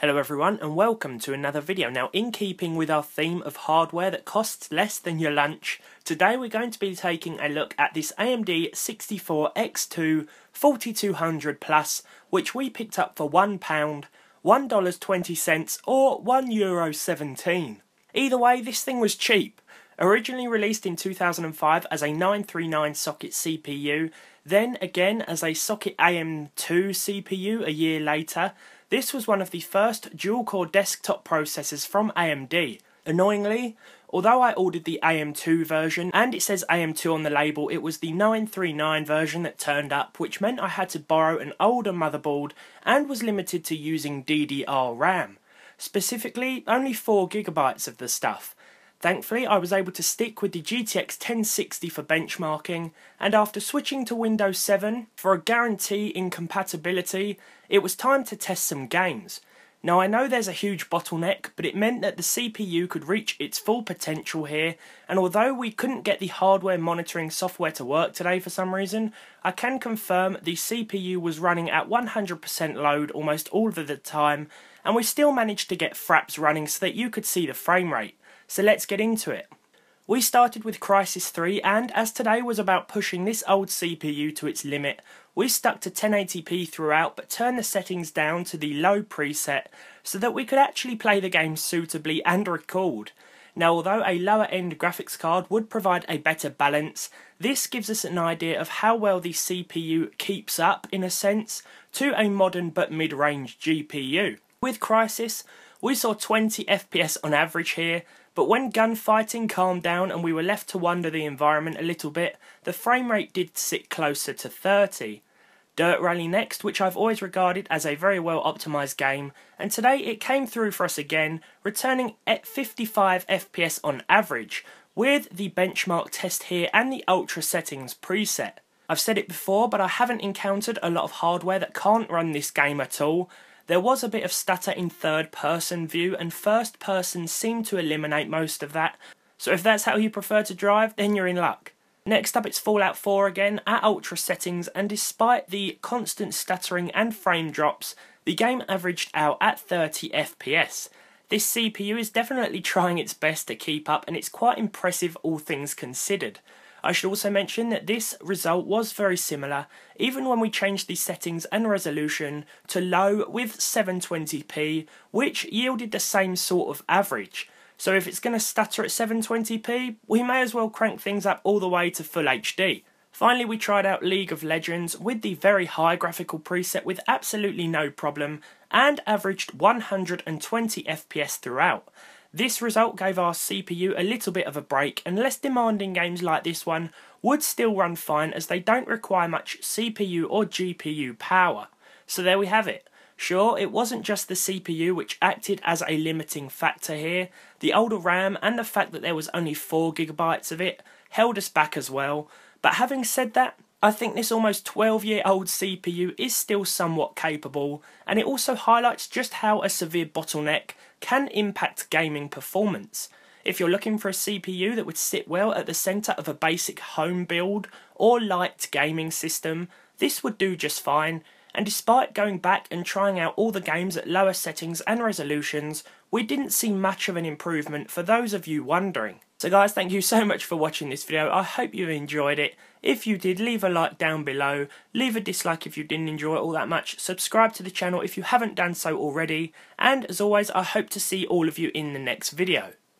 Hello everyone and welcome to another video. Now in keeping with our theme of hardware that costs less than your lunch, today we're going to be taking a look at this AMD 64X2 4200 Plus which we picked up for £1, $1.20 or €1.17. Either way this thing was cheap. Originally released in 2005 as a 939 socket CPU, then again as a socket AM2 CPU a year later, this was one of the first dual-core desktop processors from AMD. Annoyingly, although I ordered the AM2 version, and it says AM2 on the label, it was the 939 version that turned up, which meant I had to borrow an older motherboard and was limited to using DDR RAM. Specifically, only 4GB of the stuff. Thankfully, I was able to stick with the GTX 1060 for benchmarking, and after switching to Windows 7 for a guarantee incompatibility, it was time to test some games. Now I know there's a huge bottleneck, but it meant that the CPU could reach its full potential here, and although we couldn't get the hardware monitoring software to work today for some reason, I can confirm the CPU was running at 100% load almost all of the time, and we still managed to get fraps running so that you could see the frame rate. So let's get into it. We started with Crysis 3 and as today was about pushing this old CPU to its limit, we stuck to 1080p throughout but turned the settings down to the low preset so that we could actually play the game suitably and record. Now although a lower end graphics card would provide a better balance, this gives us an idea of how well the CPU keeps up, in a sense, to a modern but mid-range GPU. With Crysis, we saw 20 FPS on average here, but when gunfighting calmed down and we were left to wander the environment a little bit, the frame rate did sit closer to 30. Dirt Rally next, which I've always regarded as a very well optimised game, and today it came through for us again, returning at 55 FPS on average, with the benchmark test here and the ultra settings preset. I've said it before, but I haven't encountered a lot of hardware that can't run this game at all, there was a bit of stutter in third person view, and first person seemed to eliminate most of that, so if that's how you prefer to drive, then you're in luck. Next up it's Fallout 4 again at ultra settings and despite the constant stuttering and frame drops, the game averaged out at 30 FPS. This CPU is definitely trying its best to keep up and it's quite impressive all things considered. I should also mention that this result was very similar, even when we changed the settings and resolution to low with 720p, which yielded the same sort of average. So if it's going to stutter at 720p, we may as well crank things up all the way to full HD. Finally, we tried out League of Legends with the very high graphical preset with absolutely no problem, and averaged 120 FPS throughout. This result gave our CPU a little bit of a break and less demanding games like this one would still run fine as they don't require much CPU or GPU power. So there we have it. Sure, it wasn't just the CPU which acted as a limiting factor here, the older RAM and the fact that there was only 4GB of it held us back as well, but having said that, I think this almost 12 year old CPU is still somewhat capable, and it also highlights just how a severe bottleneck can impact gaming performance. If you're looking for a CPU that would sit well at the centre of a basic home build or light gaming system, this would do just fine, and despite going back and trying out all the games at lower settings and resolutions, we didn't see much of an improvement for those of you wondering. So guys, thank you so much for watching this video. I hope you enjoyed it. If you did, leave a like down below. Leave a dislike if you didn't enjoy it all that much. Subscribe to the channel if you haven't done so already. And as always, I hope to see all of you in the next video.